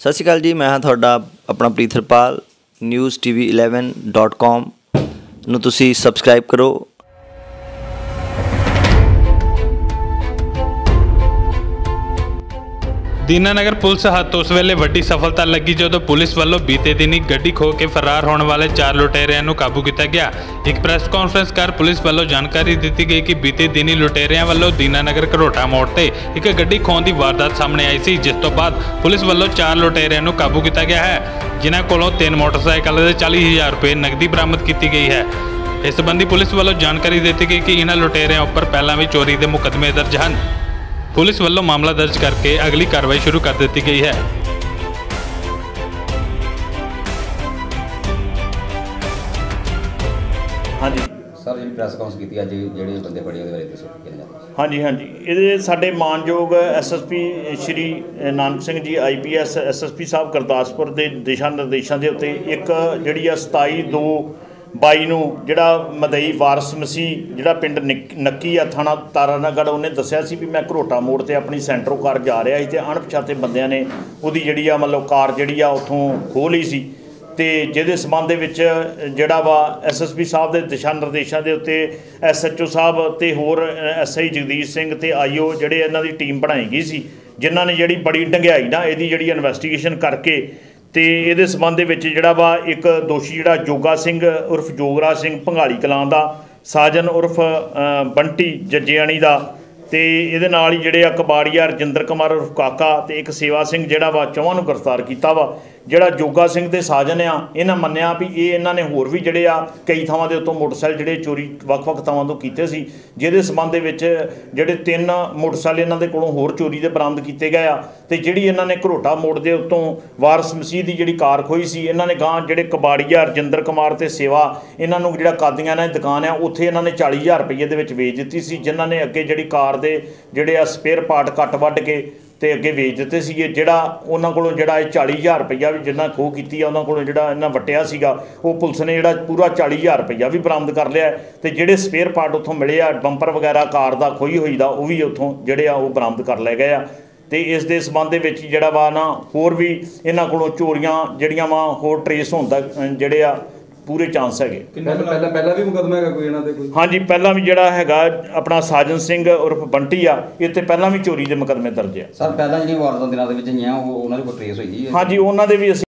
ਸਤਿ ਸ਼੍ਰੀ ਅਕਾਲ ਜੀ, ਮੈਂ ਹਾਂ ਤੁਹਾਡਾ ਆਪਣਾ ਪ੍ਰੀਥਰਪਾਲ ਨਿਊਜ਼ ਟੀਵੀ 11.com ਨੂੰ ਤੁਸੀਂ ਸਬਸਕ੍ਰਾਈਬ ਕਰੋ ਦੀਨਾਨਗਰ ਪੁਲਿਸ ਹੱਥ ਉਸ ਵੇਲੇ ਵੱਡੀ ਸਫਲਤਾ ਲੱਗੀ ਜਦੋਂ ਪੁਲਿਸ ਵੱਲੋਂ ਬੀਤੇ ਦਿਨੀ ਗੱਡੀ ਖੋ ਕੇ ਫਰਾਰ ਹੋਣ ਵਾਲੇ ਚਾਰ ਲੁਟੇਰਿਆਂ ਨੂੰ ਕਾਬੂ ਕੀਤਾ ਗਿਆ। ਇੱਕ ਪ੍ਰੈਸ ਕਾਨਫਰੰਸ ਕਰ ਪੁਲਿਸ ਵੱਲੋਂ ਜਾਣਕਾਰੀ ਦਿੱਤੀ ਗਈ ਕਿ ਬੀਤੇ ਦਿਨੀ ਲੁਟੇਰਿਆਂ ਵੱਲੋਂ ਦੀਨਾਨਗਰ ਘਰੋਟਾ ਮੋੜ ਤੇ ਇੱਕ ਗੱਡੀ ਖੋਣ ਦੀ ਵਾਰਦਾਤ ਸਾਹਮਣੇ ਆਈ ਸੀ, ਜਿਸ ਤੋਂ ਬਾਅਦ ਪੁਲਿਸ ਵੱਲੋਂ ਚਾਰ ਲੁਟੇਰਿਆਂ ਨੂੰ ਕਾਬੂ ਕੀਤਾ ਗਿਆ ਹੈ, ਜਿਨ੍ਹਾਂ ਕੋਲੋਂ ਤਿੰਨ ਮੋਟਰਸਾਈਕਲ ਦੇ 40000 ਰੁਪਏ ਨਕਦੀ ਬਰਾਮਦ ਕੀਤੀ ਗਈ ਹੈ। ਇਸ ਸੰਬੰਧੀ ਪੁਲਿਸ ਵੱਲੋਂ ਜਾਣਕਾਰੀ ਦਿੱਤੀ ਗਈ ਕਿ ਇਹਨਾਂ ਲੁਟੇਰਿਆਂ ਉੱਪਰ ਪਹਿਲਾਂ ਵੀ ਚੋਰੀ ਦੇ ਮੁਕੱਦਮੇ ਦਰਜ ਹਨ। ਪੁਲਿਸ ਵੱਲੋਂ ਮਾਮਲਾ ਦਰਜ ਕਰਕੇ ਅਗਲੀ ਕਾਰਵਾਈ ਸ਼ੁਰੂ ਕਰ ਦਿੱਤੀ ਗਈ ਹੈ। ਹਾਂਜੀ। ਸਰ ਜਿਹੜੀ ਪ੍ਰੈਸ ਕਾਨਫਰੰਸ ਕੀਤੀ ਅੱਜ ਜਿਹੜੇ ਬੰਦੇ ਫੜੇ ਉਹਦੇ ਬਾਰੇ ਦੱਸੋ ਕੀ ਕਹਿਣਾ ਚਾਹੁੰਦੇ ਹੋ? ਹਾਂਜੀ ਹਾਂਜੀ। ਇਹਦੇ ਸਾਡੇ ਮਾਨਯੋਗ ਐਸਐਸਪੀ ਸ਼੍ਰੀ ਨਾਨਕ ਸਿੰਘ ਜੀ ਆਈਪੀਐਸ ਐਸਐਸਪੀ ਸਾਹਿਬ ਗੁਰਦਾਸਪੁਰ ਦੇ ਦਿਸ਼ਾ ਨਿਰਦੇਸ਼ਾਂ ਦੇ ਉੱਤੇ ਇੱਕ ਜਿਹੜੀ ਆ 27 2 ਬਾਈ ਨੂੰ ਜਿਹੜਾ ਮਦਈ ਵਾਰਸ ਮਸੀ, ਜਿਹੜਾ ਪਿੰਡ ਨਿੱਕ- ਨੱਕੀ ਆ ਥਾਣਾ ਤਾਰਾਨਗੜ, ਉਹਨੇ ਦੱਸਿਆ ਸੀ ਵੀ ਮੈਂ ਘਰੋਟਾ ਮੋੜ ਤੇ ਆਪਣੀ ਸੈਂਟਰੋ ਕਾਰ ਜਾ ਰਿਹਾ ਸੀ ਤੇ ਅਣਪਛਾਤੇ ਬੰਦਿਆਂ ਨੇ ਉਹਦੀ ਜਿਹੜੀ ਆ ਮਤਲਬ ਕਾਰ ਜਿਹੜੀ ਆ ਉੱਥੋਂ ਖੋਹ ਲਈ ਸੀ ਤੇ ਜਿਹਦੇ ਸਬੰਧ ਦੇ ਵਿੱਚ ਜਿਹੜਾ ਵਾ ਐਸਐਸਪੀ ਸਾਹਿਬ ਦੇ ਦਿਸ਼ਾ ਨਿਰਦੇਸ਼ਾਂ ਦੇ ਉੱਤੇ ਐਸਐਚਓ ਸਾਹਿਬ ਤੇ ਹੋਰ ਐਸਆਈ ਜਗਦੀਸ਼ ਸਿੰਘ ਤੇ ਆਈਓ ਜਿਹੜੇ ਇਹਨਾਂ ਦੀ ਟੀਮ ਬਣਾਈ ਗਈ ਸੀ, ਜਿਨ੍ਹਾਂ ਨੇ ਜਿਹੜੀ ਬੜੀ ਡੰਗਿਆਈ ਨਾ, ਇਹਦੀ ਜਿਹੜੀ ਇਨਵੈਸਟੀਗੇਸ਼ਨ ਕਰਕੇ ਤੇ ਇਹਦੇ ਸਬੰਧ ਦੇ ਵਿੱਚ ਜਿਹੜਾ ਵਾ ਇੱਕ ਦੋਸ਼ੀ ਜਿਹੜਾ ਜੋਗਾ ਸਿੰਘ ਉਰਫ ਜੋਗਰਾ ਸਿੰਘ ਭੰਗਾਲੀ ਕਲਾਂ ਦਾ, ਸਾਜਨ ਉਰਫ ਬੰਟੀ ਜੱਜਿਆਣੀ ਦਾ ਤੇ ਇਹਦੇ ਨਾਲ ਹੀ ਜਿਹੜੇ ਆ ਕਬਾੜੀਆ ਰਜਿੰਦਰ ਕੁਮਾਰ ਉਰਫ ਕਾਕਾ ਤੇ ਇੱਕ ਸੇਵਾ ਸਿੰਘ ਜਿਹੜਾ ਵਾ ਚੌਹਾਂ ਨੂੰ ਗ੍ਰਿਫਤਾਰ ਕੀਤਾ ਵਾ। ਜਿਹੜਾ ਜੋਗਾ ਸਿੰਘ ਦੇ ਸਾਜਨ ਆ, ਇਹਨਾਂ ਮੰਨਿਆ ਵੀ ਇਹ ਇਹਨਾਂ ਨੇ ਹੋਰ ਵੀ ਜਿਹੜੇ ਆ, ਕਈ ਥਾਵਾਂ ਦੇ ਉੱਤੋਂ ਮੋਟਰਸਾਈਕਲ ਜਿਹੜੇ ਚੋਰੀ, ਵੱਖ-ਵੱਖ ਥਾਵਾਂ ਤੋਂ ਕੀਤੇ ਸੀ, ਜਿਹਦੇ ਸਬੰਧ ਦੇ ਵਿੱਚ ਜਿਹੜੇ ਤਿੰਨ ਮੋਟਰਸਾਈਕਲ ਇਹਨਾਂ ਦੇ ਕੋਲੋਂ ਹੋਰ ਚੋਰੀ ਦੇ ਬਰਾਮਦ ਕੀਤੇ ਗਏ ਆ, ਤੇ ਜਿਹੜੀ ਇਹਨਾਂ ਨੇ ਘਰੋਟਾ ਮੋੜ ਦੇ ਉੱਤੋਂ ਵਾਰਸ ਮਸੀਹ ਦੀ ਜਿਹੜੀ ਕਾਰ ਖੋਈ ਸੀ, ਇਹਨਾਂ ਨੇ ਗਾਂ ਜਿਹੜੇ ਕਬਾੜੀਆ, ਰਜਿੰਦਰ ਕੁਮਾਰ ਤੇ ਸੇਵਾ, ਇਹਨਾਂ ਨੂੰ ਜਿਹੜਾ ਕਾਦੀਆਂ ਨੇ ਦੁਕਾਨ ਆ, ਉੱਥੇ ਇਹਨਾਂ ਨੇ 40000 ਰੁਪਏ ਦੇ ਵਿੱਚ ਵੇਚ ਦਿੱਤੀ ਸੀ, ਜਿਨ੍ਹਾਂ ਨੇ ਅੱਗੇ ਜਿਹੜੀ ਕਾਰ ਦੇ ਜਿਹੜੇ ਆ ਸਪੇਅਰ ਪਾਰਟ ਕੱਟ ਵੱਢ ਕੇ ਤੇ ਅੱਗੇ ਵੇਚ ਦਿੱਤੇ ਸੀਗੇ, ਜਿਹੜਾ ਉਹਨਾਂ ਕੋਲੋਂ ਜਿਹੜਾ ਇਹ 40000 ਰੁਪਈਆ ਵੀ ਜਿੰਨਾ ਖੋਹ ਕੀਤੀ ਆ, ਉਹਨਾਂ ਕੋਲੋਂ ਜਿਹੜਾ ਇਹਨਾਂ ਵਟਿਆ ਸੀਗਾ, ਉਹ ਪੁਲਿਸ ਨੇ ਜਿਹੜਾ ਪੂਰਾ 40000 ਰੁਪਈਆ ਵੀ ਬਰਾਮਦ ਕਰ ਲਿਆ। ਹੈ ਤੇ ਜਿਹੜੇ ਸਪੇਅਰ ਪਾਰਟ ਉੱਥੋਂ ਮਿਲੇ ਆ ਬੰਪਰ ਵਗੈਰਾ, ਕਾਰ ਦਾ ਖੋਈ ਹੋਈ ਦਾ, ਉਹ ਵੀ ਉੱਥੋਂ ਜਿਹੜੇ ਆ, ਉਹ ਬਰਾਮਦ ਕਰ ਲਏ ਗਏ ਆ। ਤੇ ਇਸ ਦੇ ਸਬੰਧ ਦੇ ਵਿੱਚ ਜਿਹੜਾ ਵਾ ਨਾ, ਹੋਰ ਵੀ ਇਹਨਾਂ ਕੋਲੋਂ ਚੋਰੀਆਂ ਜਿਹੜੀਆਂ ਵਾ, ਹੋਰ ਟਰੇਸ ਹੁੰਦਾ ਜਿਹੜੇ ਆ ਪੂਰੇ ਚਾਂਸ ਹੈਗੇ। ਪਹਿਲਾਂ ਪਹਿਲਾਂ ਪਹਿਲਾਂ ਵੀ ਮੁਕਦਮਾ ਹੈਗਾ ਕੋਈ ਇਹਨਾਂ ਤੇ ਕੋਈ? ਹਾਂਜੀ ਪਹਿਲਾਂ ਵੀ ਜਿਹੜਾ ਹੈਗਾ ਆਪਣਾ ਸਾਜਨ ਸਿੰਘ ਉਰਫ ਬੰਟੀ ਆ ਤੇ ਪਹਿਲਾਂ ਵੀ ਚੋਰੀ ਦੇ ਮੁਕੱਦਮੇ ਦਰਜ ਆ। ਸਰ ਪਹਿਲਾਂ ਜਿਹੜੀਆਂ ਵਾਰਦਾਤਾਂ ਦਿਨਾਂ ਦੇ ਵਿੱਚ ਹੋਈਆਂ ਉਹ ਉਹਨਾਂ ਦੀ ਕੋਈ ਟ੍ਰੇਸ ਹੋਈ ਹੈ? ਹਾਂਜੀ ਉਹਨਾਂ ਦੇ ਵੀ ਅਸੀਂ